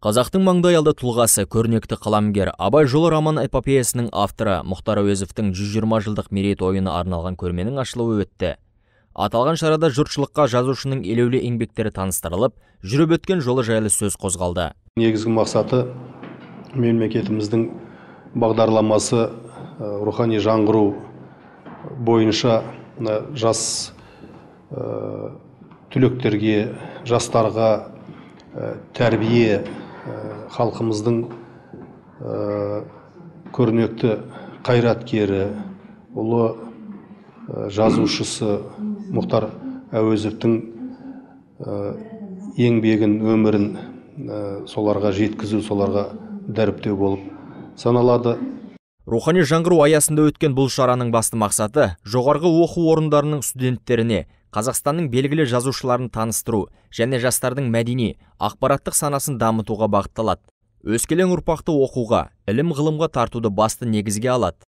Қазақтың маңдайалды тұлғасы көрнекті қаламгер Абай жолы роман эпопеясының авторы Мұхтар Әуезовтің 120 жылдық ойыны арналған көрменің ашылуы өтті. Аталған шарада жұртшылыққа жазушының елеулі еңбектері таныстырылып, жүріп өткен жолы жайлы сөз қозғалды. Негізгі мақсаты мемлекетіміздің бағдарламасы рухани жаңғыру бойынша жас түлектерге жастарға тәрбие халқымыздың көрнекті қайраткері ұлы жазушысы мұхтар әуезовтің еңбегін өмірін соларға жеткізу соларға дәріптеу болып саналады. Рухани жаңғыру аясында өткен бұл шараның басты мақсаты жоғарғы оқу орындарының студенттеріне қазақстанның белгілі жазушыларын таныстыру және жастардың мәдени ақпараттық санасын дамытуға бағытталады. Өскелең ұрпақты оқуға ілім ғылымға тартуды басты негізге алады.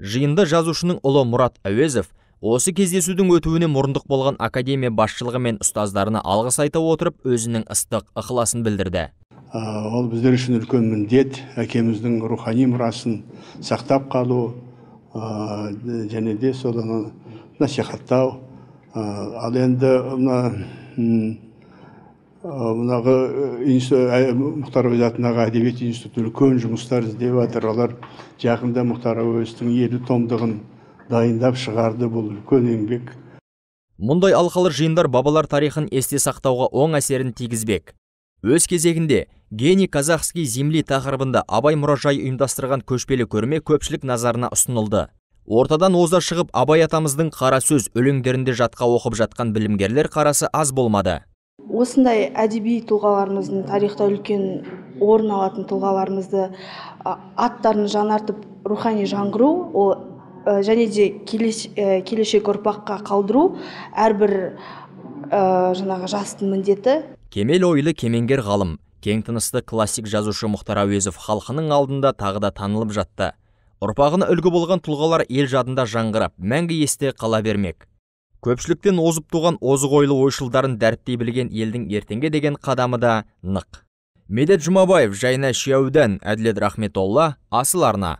Жиында жазушының ұлы мұрат әуезов осы кездесудің өтуіне мұрындық болған академия басшылығы мен ұстаздарына алғыс айта отырып өзінің ыстық ықыласын білдірді. Ол біздер үшін үлкен міндет әкеміздің рухани мұрасын сақтап қалу және де соны насихаттау ал енді мына мынағы мұхтар әуезов атындағы әдебиет институты үлкен жұмыстар іздеп жатыр. Олар жақында мұхтар әуезовтің елу томдығын дайындап шығарды бұл үлкен еңбек. Мұндай алқалы жиындар бабалар тарихын есте сақтауға оң әсерін тигізбек. Өз кезегінде гений казахский земли тақырыбында абай мұражайы ұйымдастырған көшпелі көрме көпшілік назарына ұсынылды. Ортадан оза шығып абай атамыздың қара сөз өлеңдерінде жатқа оқып жатқан білімгерлер қарасы аз болмады. Осындай әдеби тұлғаларымыздың тарихта үлкен орын алатын тұлғаларымызды аттарын жаңартып рухани жаңғыру ол және де келешек ұрпаққа қалдыру әрбір жаңағы жастың міндеті. Кемел ойлы кемеңгер ғалым кең тынысты классик жазушы мұхтар әуезов халқының алдында тағы да танылып жатты. Ұрпағына үлгі болған тұлғалар ел жадында жаңғырап мәңгі есте қала бермек. Көпшіліктен озып туған озық ойлы ойшылдарын дәріптей білген елдің ертеңге деген қадамы да нық. Медет жұмабаев жайна шияудан әділет рахметолла асыл арна.